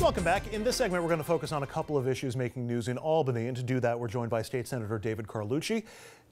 Welcome back. In this segment, we're going to focus on a couple of issues making news in Albany. And to do that, we're joined by State Senator David Carlucci.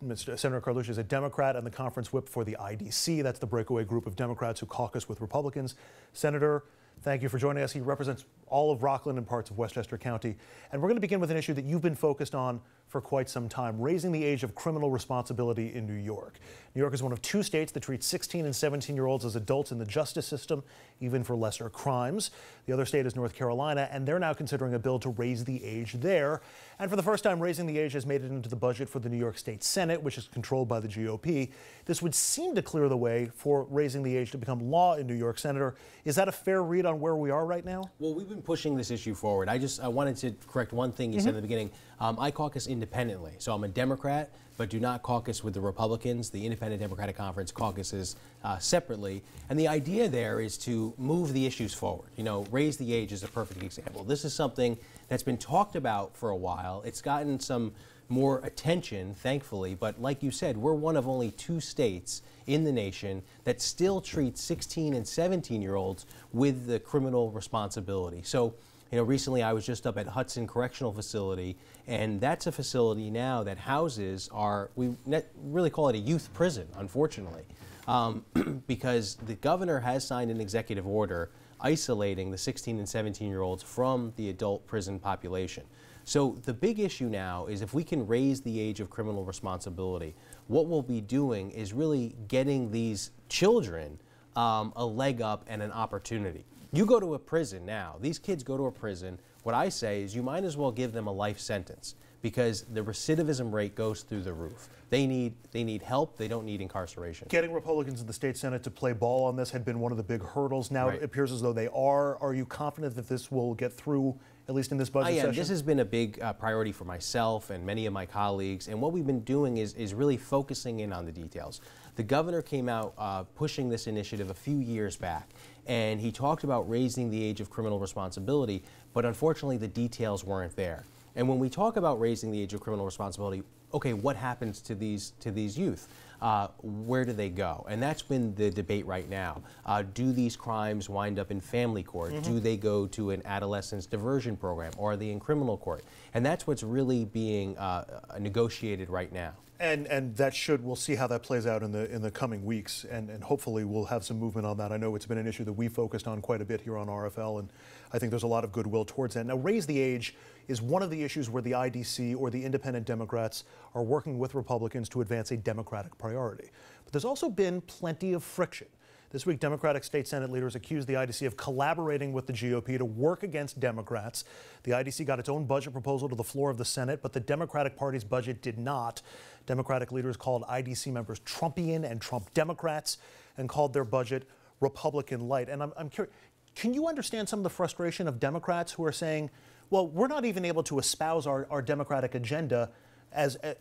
Mr. Senator Carlucci is a Democrat and the conference whip for the IDC. That's the breakaway group of Democrats who caucus with Republicans. Senator, thank you for joining us. He represents all of Rockland and parts of Westchester County. And we're going to begin with an issue that you've been focused on for quite some time raising the age of criminal responsibility in New York. New York is one of two states that treats 16 and 17 year olds as adults in the justice system, even for lesser crimes. The other state is North Carolina, and they're now considering a bill to raise the age there. And for the first time, raising the age has made it into the budget for the New York State Senate, which is controlled by the GOP. This would seem to clear the way for raising the age to become law in New York. Senator, is that a fair read on where we are right now? Well, we've been pushing this issue forward. I just I wanted to correct one thing you mm -hmm. said at the beginning. Um, I caucus independently, so I'm a Democrat, but do not caucus with the Republicans. The Independent Democratic Conference caucuses uh, separately, and the idea there is to move the issues forward. You know, raise the age is a perfect example. This is something that's been talked about for a while. It's gotten some more attention, thankfully, but like you said, we're one of only two states in the nation that still treats 16 and 17 year olds with the criminal responsibility. So you know, recently I was just up at Hudson Correctional Facility, and that's a facility now that houses our, we really call it a youth prison, unfortunately, um, because the governor has signed an executive order isolating the 16 and 17 year olds from the adult prison population. So the big issue now is if we can raise the age of criminal responsibility, what we'll be doing is really getting these children um, a leg up and an opportunity. You go to a prison now, these kids go to a prison. What I say is you might as well give them a life sentence because the recidivism rate goes through the roof. They need they need help. They don't need incarceration. Getting Republicans in the state senate to play ball on this had been one of the big hurdles. Now right. it appears as though they are. Are you confident that this will get through? At least in this budget I am. session? This has been a big uh, priority for myself and many of my colleagues. And what we've been doing is, is really focusing in on the details. The governor came out uh, pushing this initiative a few years back and he talked about raising the age of criminal responsibility, but unfortunately the details weren't there. And when we talk about raising the age of criminal responsibility, okay, what happens to these to these youth? Uh, where do they go? And that's been the debate right now. Uh, do these crimes wind up in family court? Mm -hmm. Do they go to an adolescence diversion program, or are they in criminal court? And that's what's really being uh, negotiated right now. And and that should we'll see how that plays out in the in the coming weeks, and and hopefully we'll have some movement on that. I know it's been an issue that we focused on quite a bit here on RFL, and I think there's a lot of goodwill towards that. Now, raise the age is one of the issues where the IDC or the Independent Democrats are working with Republicans to advance a Democratic priority. But there's also been plenty of friction. This week, Democratic state Senate leaders accused the IDC of collaborating with the GOP to work against Democrats. The IDC got its own budget proposal to the floor of the Senate, but the Democratic Party's budget did not. Democratic leaders called IDC members Trumpian and Trump Democrats and called their budget Republican light. And I'm, I'm curious, can you understand some of the frustration of Democrats who are saying, well, we're not even able to espouse our, our Democratic agenda as uh,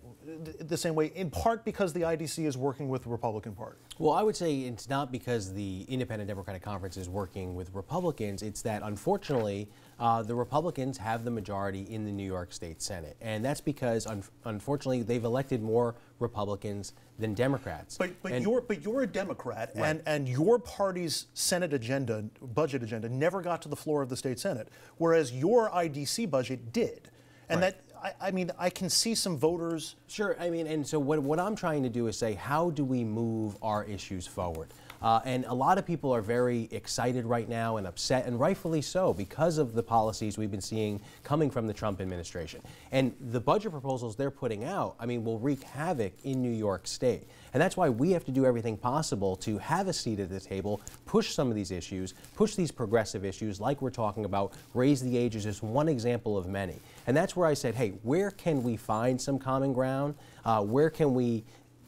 the same way, in part because the IDC is working with the Republican Party? Well, I would say it's not because the Independent Democratic Conference is working with Republicans. It's that, unfortunately, uh, the Republicans have the majority in the New York State Senate. And that's because, un unfortunately, they've elected more Republicans than Democrats. But, but, and, you're, but you're a Democrat, right. and, and your party's Senate agenda, budget agenda, never got to the floor of the state Senate, whereas your IDC budget did. And right. that I, I, mean, I can see some voters. Sure. I mean, and so what, what I'm trying to do is say, how do we move our issues forward? Uh, and a lot of people are very excited right now and upset, and rightfully so, because of the policies we've been seeing coming from the Trump administration. And the budget proposals they're putting out, I mean, will wreak havoc in New York State. And that's why we have to do everything possible to have a seat at the table, push some of these issues, push these progressive issues like we're talking about, raise the ages is one example of many. And that's where I said, hey, where can we find some common ground? Uh, where can we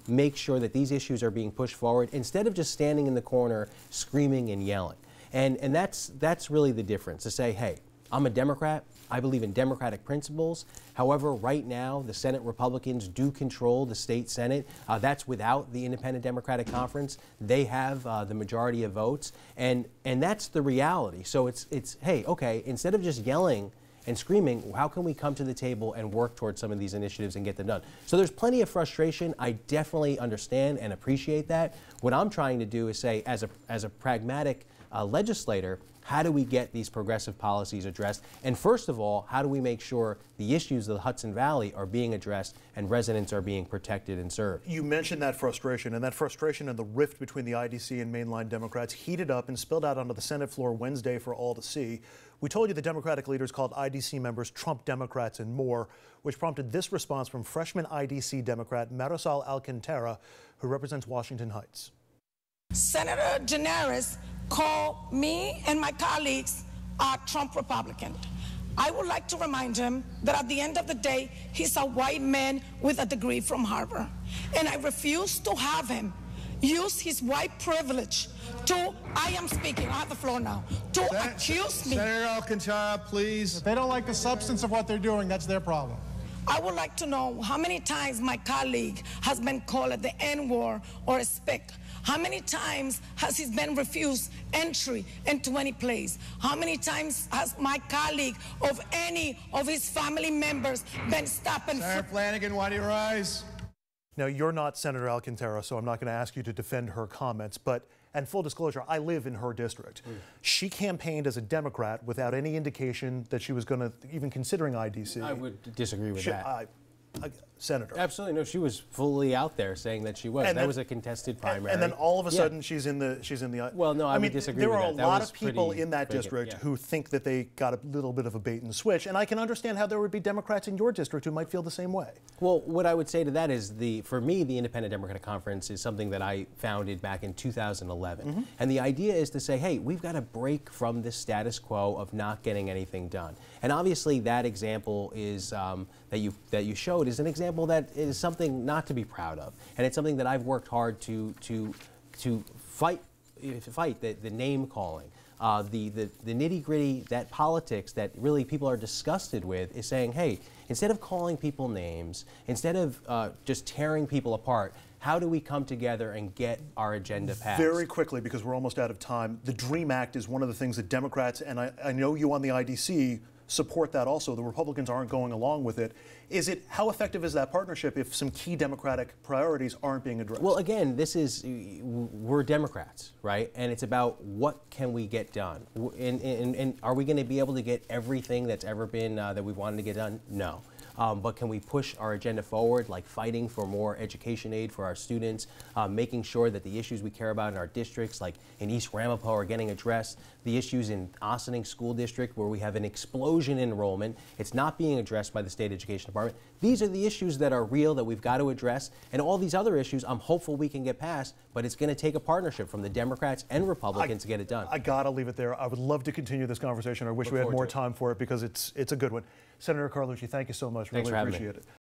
make sure that these issues are being pushed forward instead of just standing in the corner screaming and yelling. And, and that's, that's really the difference to say, hey, I'm a Democrat. I believe in democratic principles. However, right now, the Senate Republicans do control the state Senate. Uh, that's without the Independent Democratic Conference. They have uh, the majority of votes, and and that's the reality. So it's it's hey, okay, instead of just yelling and screaming, how can we come to the table and work towards some of these initiatives and get them done? So there's plenty of frustration. I definitely understand and appreciate that. What I'm trying to do is say, as a, as a pragmatic uh, legislator, how do we get these progressive policies addressed? And first of all, how do we make sure the issues of the Hudson Valley are being addressed and residents are being protected and served? You mentioned that frustration, and that frustration and the rift between the IDC and mainline Democrats heated up and spilled out onto the Senate floor Wednesday for all to see. We told you the Democratic leaders called IDC members Trump Democrats and more, which prompted this response from freshman IDC Democrat Marisol Alcantara, who represents Washington Heights. Senator Gianaris called me and my colleagues a Trump Republican. I would like to remind him that at the end of the day, he's a white man with a degree from Harvard. And I refuse to have him use his white privilege to, I am speaking, I have the floor now, to Sen- accuse me. Senator Alcantara, please. If they don't like the substance of what they're doing, that's their problem. I would like to know how many times my colleague has been called at the N-word or a spick. How many times has he been refused entry into any place? How many times has my colleague of any of his family members been stopped and Senator Flanagan, why do you rise? Now, you're not Senator Alcantara, so I'm not going to ask you to defend her comments, but, and full disclosure, I live in her district. Hmm. She campaigned as a Democrat without any indication that she was going to, even considering IDC. I would disagree with She- that. I- I- Senator. Absolutely no. She was fully out there saying that she was. And that then- was a contested primary. And then all of a Yeah. sudden, she's in the she's in the. Well, no, I would mean, disagree There are a That lot of people in that district yeah. who think that they got a little bit of a bait and switch, and I can understand how there would be Democrats in your district who might feel the same way. Well, what I would say to that is the for me the Independent Democratic Conference is something that I founded back in 2011. Mm-hmm. And the idea is to say, hey, we've got to break from this status quo of not getting anything done. And obviously that example is um, that you that you showed is an example that is something not to be proud of. And it's something that I've worked hard to to to fight fight the, the name calling. Uh, the, the, the nitty gritty, that politics that really people are disgusted with is saying, hey, instead of calling people names, instead of uh, just tearing people apart, how do we come together and get our agenda passed? Very quickly, because we're almost out of time, the DREAM Act is one of the things that Democrats, and I, I know you on the IDC, support that also. The Republicans aren't going along with it. Is it how effective is that partnership if some key Democratic priorities aren't being addressed? Well, again, this is we're Democrats, right? And it's about what can we get done, and, and, and are we going to be able to get everything that's ever been uh, that we've wanted to get done? No. Um, but can we push our agenda forward, like fighting for more education aid for our students, uh, making sure that the issues we care about in our districts, like in East Ramapo, are getting addressed? The issues in Ossining School District, where we have an explosion in enrollment, it's not being addressed by the state education department. These are the issues that are real that we've got to address, and all these other issues, I'm hopeful we can get past. But it's going to take a partnership from the Democrats and Republicans to get it done. I gotta leave it there. I would love to continue this conversation. I wish Look we had more time for it because it's it's a good one. Senator Carlucci, thank you so much. Thanks really having me. appreciate it.